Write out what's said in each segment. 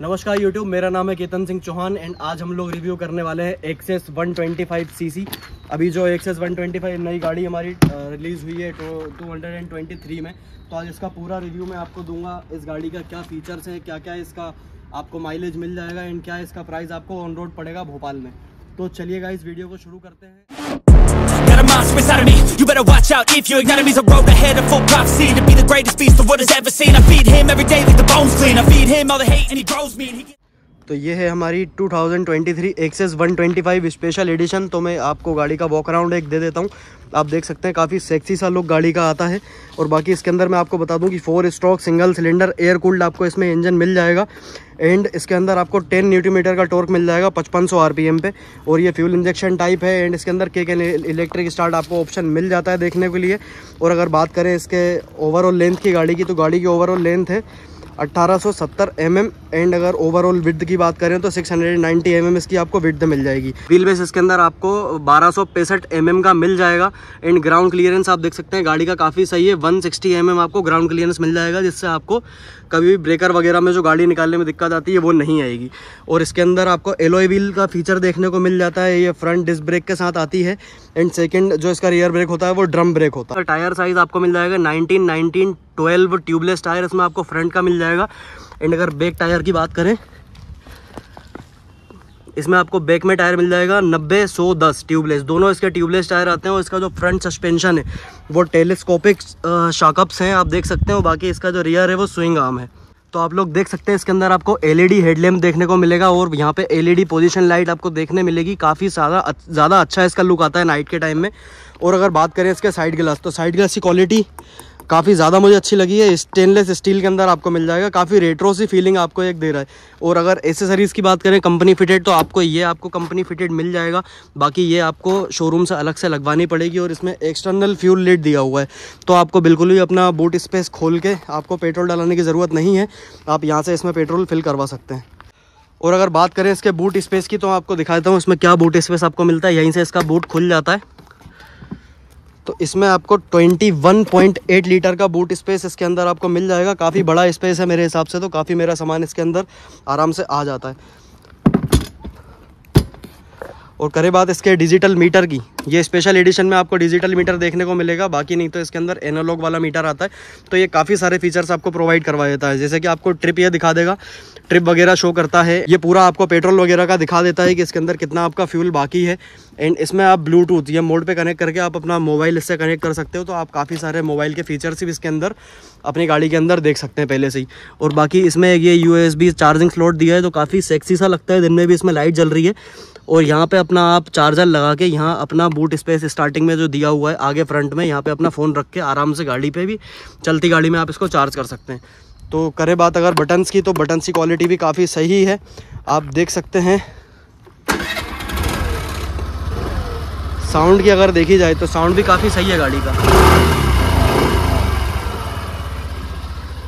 नमस्कार यूट्यूब मेरा नाम है केतन सिंह चौहान एंड आज हम लोग रिव्यू करने वाले हैं एक्सेस 125 सीसी अभी जो एक्सेस 125 नई गाड़ी हमारी रिलीज़ हुई है तो 223 में। तो आज इसका पूरा रिव्यू मैं आपको दूँगा, इस गाड़ी का क्या फीचर्स हैं क्या क्या इसका आपको माइलेज मिल जाएगा एंड क्या इसका प्राइस आपको ऑन रोड पड़ेगा भोपाल में। तो चलिएगा इस वीडियो को शुरू करते हैं। Watch out if you ignite me The road ahead of full prophecy To be the greatest beast the world has ever seen. I feed him every day like the bones clean. I feed him all the hate and he grows me तो ये है हमारी 2023 access 125 special edition तो मैं आपको गाड़ी का walk around एक दे देता हूँ। आप देख सकते हैं काफ़ी सेक्सी सा लुक गाड़ी का आता है। और बाकी इसके अंदर मैं आपको बता दूँ कि four stroke single cylinder air cooled आपको इसमें इंजन मिल जाएगा। एंड इसके अंदर आपको 10 न्यूटीमीटर का टॉर्क मिल जाएगा 5500 आरपीएम पे। और ये फ्यूल इंजेक्शन टाइप है। एंड इसके अंदर के इलेक्ट्रिक स्टार्ट आपको ऑप्शन मिल जाता है देखने के लिए। और अगर बात करें इसके ओवरऑल लेंथ की गाड़ी की तो गाड़ी की ओवरऑल लेंथ है 1870 mm एंड अगर ओवरऑल विड्थ की बात करें तो 690 mm इसकी आपको विड्थ मिल जाएगी। व्हील बेस इसके अंदर आपको बारह सौ mm का मिल जाएगा एंड ग्राउंड क्लियरेंस आप देख सकते हैं, गाड़ी का काफ़ी सही है 160 mm आपको ग्राउंड क्लियरेंस मिल जाएगा, जिससे आपको कभी भी ब्रेकर वगैरह में जो गाड़ी निकालने में दिक्कत आती है, वो नहीं आएगी। और इसके अंदर आपको एलोई व्हील का फीचर देखने को मिल जाता है, ये फ्रंट डिस्क ब्रेक के साथ आती है एंड सेकंड जो इसका रियर ब्रेक होता है, वो ड्रम ब्रेक होता है। टायर साइज़ आपको मिल जाएगा nineteen nineteen twelve tubeless tyre इसमें आपको फ्रंट का मिल जाएगा। एंड अगर बैक टायर की बात करें, इसमें आपको बैक में टायर मिल जाएगा नब्बे, सौ, दस ट्यूबलेस। दोनों इसके ट्यूबलेस टायर आते हैं और इसका जो फ्रंट सस्पेंशन है, वो टेलीस्कोपिक शॉकअप्स हैं, आप देख सकते हैं। बाकी इसका जो रियर है, वो स्विंग आर्म है। तो आप लोग देख सकते हैं, इसके अंदर आपको एलईडी हेडलैम्प देखने को मिलेगा और यहाँ पे एलईडी पोजीशन लाइट आपको देखने मिलेगी। काफ़ी ज़्यादा ज़्यादा अच्छा इसका लुक आता है नाइट के टाइम में। और अगर बात करें इसके साइड ग्लास तो साइड ग्लास की क्वालिटी काफ़ी ज़्यादा मुझे अच्छी लगी है। स्टेनलेस स्टील के अंदर आपको मिल जाएगा। काफ़ी रेट्रो सी फीलिंग आपको एक दे रहा है। और अगर एसेसरीज़ की बात करें कंपनी फिटेड तो आपको ये आपको कंपनी फिटेड मिल जाएगा। बाकी ये आपको शोरूम से अलग से लगवानी पड़ेगी और इसमें एक्सटर्नल फ्यूल लिट दिया हुआ है। तो आपको बिल्कुल भी अपना बूट स्पेस खोल के आपको पेट्रोल डालने की ज़रूरत नहीं है। आप यहाँ से इसमें पेट्रोल फिल करवा सकते हैं। और अगर बात करें इसके बूट स्पेस की तो आपको दिखा देता हूँ इसमें क्या बूट स्पेस आपको मिलता है। यहीं से इसका बूट खुल जाता है। तो इसमें आपको 21.8 लीटर का बूट स्पेस इसके अंदर आपको मिल जाएगा। काफ़ी बड़ा स्पेस है मेरे हिसाब से तो काफ़ी मेरा सामान इसके अंदर आराम से आ जाता है। और करें बात इसके डिजिटल मीटर की। ये स्पेशल एडिशन में आपको डिजिटल मीटर देखने को मिलेगा, बाकी नहीं तो इसके अंदर एनालॉग वाला मीटर आता है। तो ये काफ़ी सारे फीचर्स आपको प्रोवाइड करवा देता है। जैसे कि आपको ट्रिप ये दिखा देगा ट्रिप वगैरह शो करता है। ये पूरा आपको पेट्रोल वगैरह का दिखा देता है कि इसके अंदर कितना आपका फ्यूल बाकी है। एंड इसमें आप ब्लूटूथ या मोड पे कनेक्ट करके आप अपना मोबाइल इससे कनेक्ट कर सकते हो। तो आप काफ़ी सारे मोबाइल के फीचर्स भी इसके अंदर, अपनी गाड़ी के अंदर देख सकते हैं पहले से ही। और बाकी इसमें ये यूएसबी चार्जिंग स्लॉट दिया है तो काफ़ी सेक्सी सा लगता है। दिन में भी इसमें लाइट जल रही है। और यहाँ पे अपना आप चार्जर लगा के यहाँ अपना बूट स्पेस स्टार्टिंग में जो दिया हुआ है, आगे फ्रंट में यहाँ पे अपना फ़ोन रख के आराम से गाड़ी पे भी चलती गाड़ी में आप इसको चार्ज कर सकते हैं। तो करें बात अगर बटन्स की तो बटन्स की क्वालिटी भी काफ़ी सही है। आप देख सकते हैं। साउंड की अगर देखी जाए तो साउंड भी काफ़ी सही है गाड़ी का।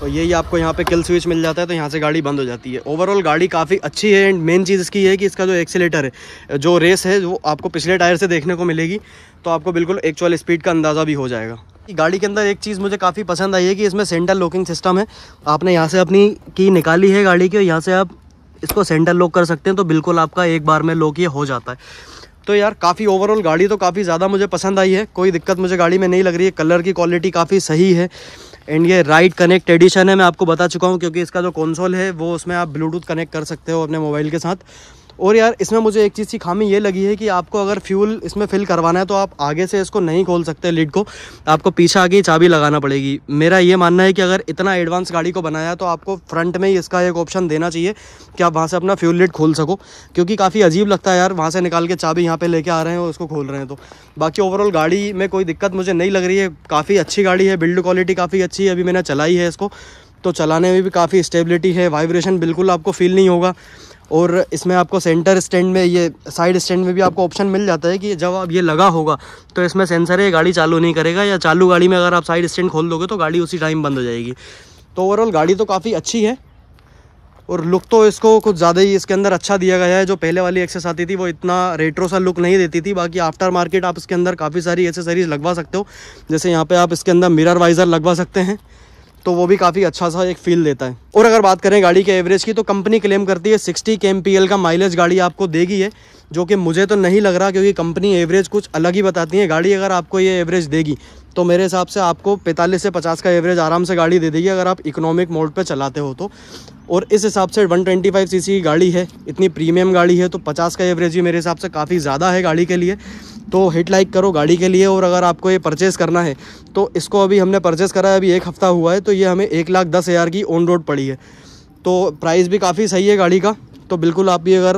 तो यही आपको यहाँ पे किल स्विच मिल जाता है तो यहाँ से गाड़ी बंद हो जाती है। ओवरऑल गाड़ी काफ़ी अच्छी है एंड मेन चीज़ इसकी है कि इसका जो एक्सीटर है, जो रेस है, वो आपको पिछले टायर से देखने को मिलेगी तो आपको बिल्कुल एक्चुअल स्पीड का अंदाज़ा भी हो जाएगा। गाड़ी के अंदर एक चीज़ मुझे काफ़ी पसंद आई है कि इसमें सेंटर लॉकिंग सिस्टम है। आपने यहाँ से अपनी की निकाली है गाड़ी की और यहाँ से आप इसको सेंटर लॉक कर सकते हैं तो बिल्कुल आपका एक बार में लॉक ये हो जाता है। तो यार काफ़ी ओवरऑल गाड़ी तो काफ़ी ज़्यादा मुझे पसंद आई है, कोई दिक्कत मुझे गाड़ी में नहीं लग रही है कलर की क्वालिटी काफ़ी सही है। एंड ये राइट कनेक्ट एडिशन है, मैं आपको बता चुका हूँ, क्योंकि इसका जो कंसोल है, वो उसमें आप ब्लूटूथ कनेक्ट कर सकते हो अपने मोबाइल के साथ। और यार, इसमें मुझे एक चीज़ की खामी ये लगी है कि आपको अगर फ्यूल इसमें फिल करवाना है तो आप आगे से इसको नहीं खोल सकते लिड को। आपको पीछे आगे चाबी लगाना पड़ेगी। मेरा ये मानना है कि अगर इतना एडवांस गाड़ी को बनाया तो आपको फ्रंट में ही इसका एक ऑप्शन देना चाहिए कि आप वहाँ से अपना फ्यूल लिड खोल सको। क्योंकि काफ़ी अजीब लगता है यार, वहाँ से निकाल के चाबी यहाँ पर लेके आ रहे हैं और उसको खोल रहे हैं तो। बाकी ओवरऑल गाड़ी में कोई दिक्कत मुझे नहीं लग रही है। काफ़ी अच्छी गाड़ी है बिल्ड क्वालिटी काफ़ी अच्छी है, अभी मैंने चलाई है इसको। तो चलाने में भी काफ़ी स्टेबिलिटी है वाइब्रेशन बिल्कुल आपको फील नहीं होगा। और इसमें आपको सेंटर स्टैंड में, ये साइड स्टैंड में भी आपको ऑप्शन मिल जाता है कि जब आप ये लगा होगा तो इसमें सेंसर है गाड़ी चालू नहीं करेगा, या चालू गाड़ी में अगर आप साइड स्टैंड खोल दोगे तो गाड़ी उसी टाइम बंद हो जाएगी। तो ओवरऑल गाड़ी तो काफ़ी अच्छी है, और लुक तो इसको कुछ ज़्यादा ही इसके अंदर अच्छा दिया गया है। जो पहले वाली एक्सेस आती थी, वो इतना रेट्रो सा लुक नहीं देती थी, बाकी आफ्टर मार्केट आप इसके अंदर काफ़ी सारी एक्सेसरीज लगवा सकते हो। जैसे यहाँ पे आप इसके अंदर मिरर वाइज़र लगवा सकते हैं। तो वो भी काफ़ी अच्छा सा एक फील देता है। और अगर बात करें गाड़ी के एवरेज की तो कंपनी क्लेम करती है सिक्सटी के का माइलेज गाड़ी आपको देगी है जो कि मुझे तो नहीं लग रहा क्योंकि कंपनी एवरेज कुछ अलग ही बताती है। गाड़ी अगर आपको ये एवरेज देगी तो मेरे हिसाब से आपको 45 से 50 का एवरेज आराम से गाड़ी दे देगी अगर आप इकोनॉमिक मोड पे चलाते हो तो। और इस हिसाब से 125 सीसी की गाड़ी है, इतनी प्रीमियम गाड़ी है तो 50 का एवरेज भी मेरे हिसाब से काफ़ी ज़्यादा है गाड़ी के लिए। तो हिट लाइक करो गाड़ी के लिए और अगर आपको ये परचेस करना है तो इसको अभी हमने परचेस करा है, अभी एक हफ़्ता हुआ है तो ये हमें एक लाख दस हज़ार की ऑन रोड पड़ी है। तो प्राइस भी काफ़ी सही है गाड़ी का। तो बिल्कुल आप भी अगर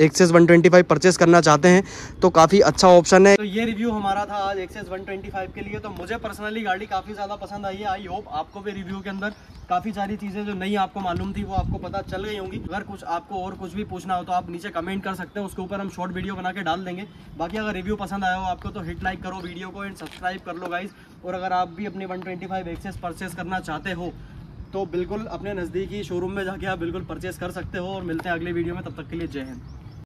एक्सेस 125 परचेस करना चाहते हैं तो काफ़ी अच्छा ऑप्शन है। तो ये रिव्यू हमारा था आज एक्सेस 125 के लिए तो मुझे पर्सनली गाड़ी काफ़ी ज़्यादा पसंद आई है। आई होप आपको भी रिव्यू के अंदर काफ़ी सारी चीज़ें जो नहीं आपको मालूम थी, वो आपको पता चल गई होंगी। अगर कुछ आपको और कुछ भी पूछना हो तो आप नीचे कमेंट कर सकते हैं, उसके ऊपर हम शॉर्ट वीडियो बना के डाल देंगे। बाकी अगर रिव्यू पसंद आया हो आपको तो हिट लाइक करो वीडियो को एंड सब्सक्राइब कर लो गाइज़ और अगर आप भी अपनी वन ट्वेंटी एक्सेस परचेस करना चाहते हो तो बिल्कुल अपने नज़दीकी शोरूम में जाके आप बिल्कुल परचेस कर सकते हो और मिलते हैं अगले वीडियो में, तब तक के लिए जय हिंद।